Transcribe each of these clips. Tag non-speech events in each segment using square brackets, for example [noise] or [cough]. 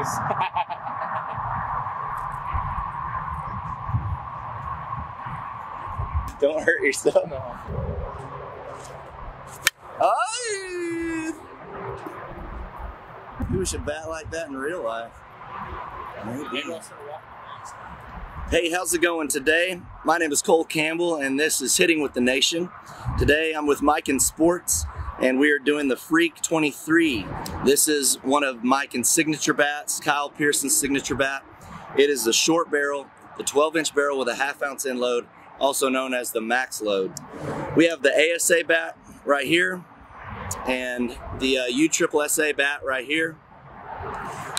is. [laughs] Don't hurt yourself. no. Oh! You should bat like that in real life. Maybe. Hey, how's it going today? My name is Cole Campbell, and this is Hitting with the Nation. Today I'm with Miken Sports, and we are doing the Freak 23. This is one of Miken signature bats, Kyle Pearson's signature bat. It is the short barrel, the 12 inch barrel with a half ounce end load, also known as the max load. We have the ASA bat right here, and the uh, bat right here.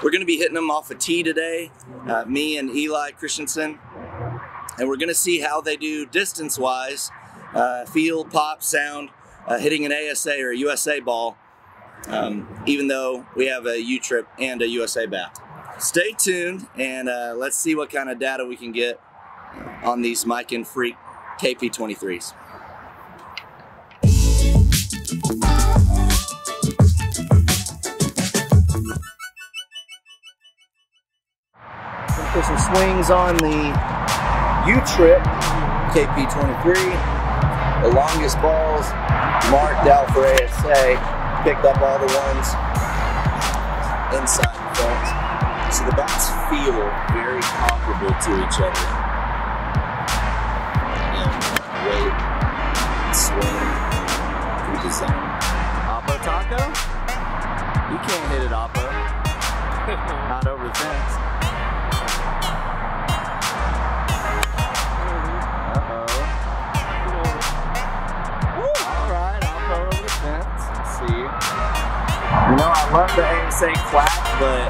We're to be hitting them off a tee today, uh, me and Eli Christensen, and we're to see how they do distance wise, uh, feel, pop, sound, uh, hitting an ASA or a USA ball, um, even though we have a U Trip and a USA bat. Stay tuned and uh, let's see what kind of data we can get on these Miken Freak KP23s. Put some swings on the U-Trip KP23. The longest balls marked out for ASA. Picked up all the ones inside the fence. So the bats feel very comparable to each other. And weight, swing, through design. Oppo Taco? You can't hit it, Oppo. [laughs] Not over the fence. Love the ASA clap, but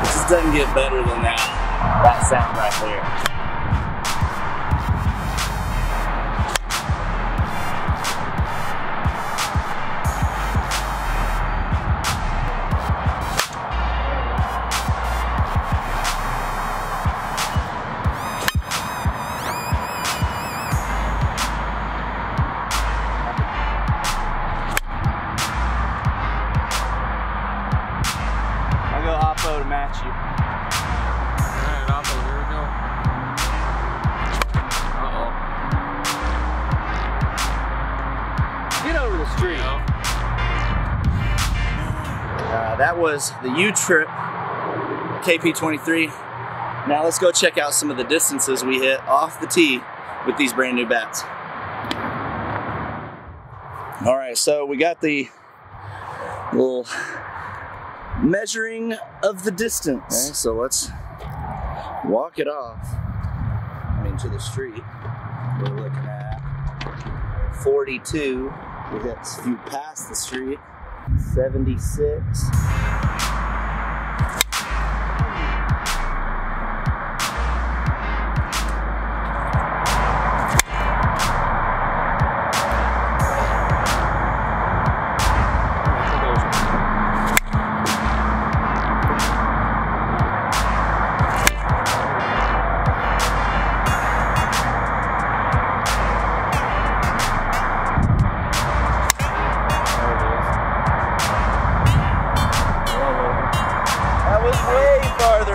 it just doesn't get better than that. That sound right there. Match you. Alright, Oppo, here we go. Uh-oh. Get over the street. Uh, that was the U Trip KP23. Now let's go check out some of the distances we hit off the tee with these brand new bats. All right, so we got the little measuring of the distance. Okay, so let's walk it off. I mean, to the street. We're looking at 42. We hit a few past the street. 76.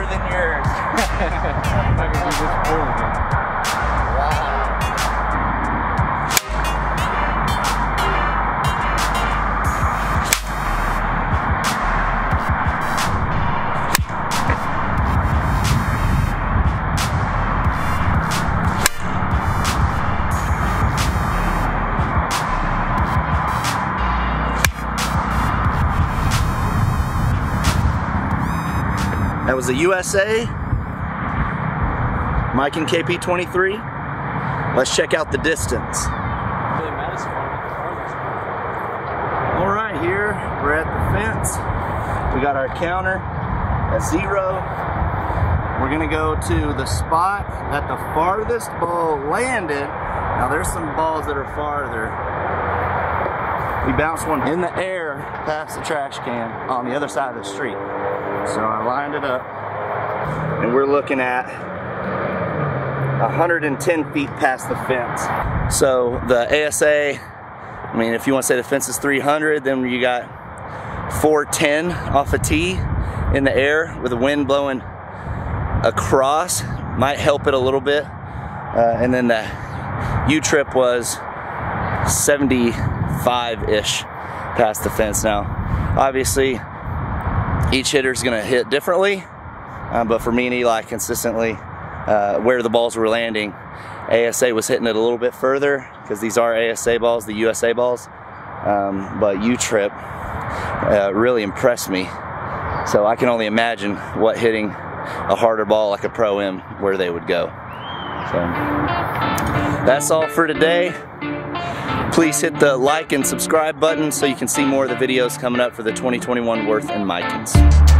Than yours. I can do this pulling it. That was the USA Miken KP23. Let's check out the distance. Billy Madison farm at the farmer's. All right, here we're at the fence. We got our counter at zero. We're gonna go to the spot that the farthest ball landed. Now there's some balls that are farther. We bounced one in the air past the trash can on the other side of the street. So I lined it up and we're looking at 110 feet past the fence. So the ASA, I mean, if you want to say the fence is 300, then you got 410 off a tee. in the air with the wind blowing across might help it a little bit. Uh, and then the U-trip was 75-ish past the fence now. Obviously, each hitter is gonna hit differently, um, but for me and Eli consistently, uh, where the balls were landing, ASA was hitting it a little bit further because these are ASA balls, the USA balls. Um, but U-Trip uh, really impressed me. So I can only imagine what hitting a harder ball like a Pro M where they would go. So that's all for today. Please hit the like and subscribe button so you can see more of the videos coming up for the 2021 Worth and Eli.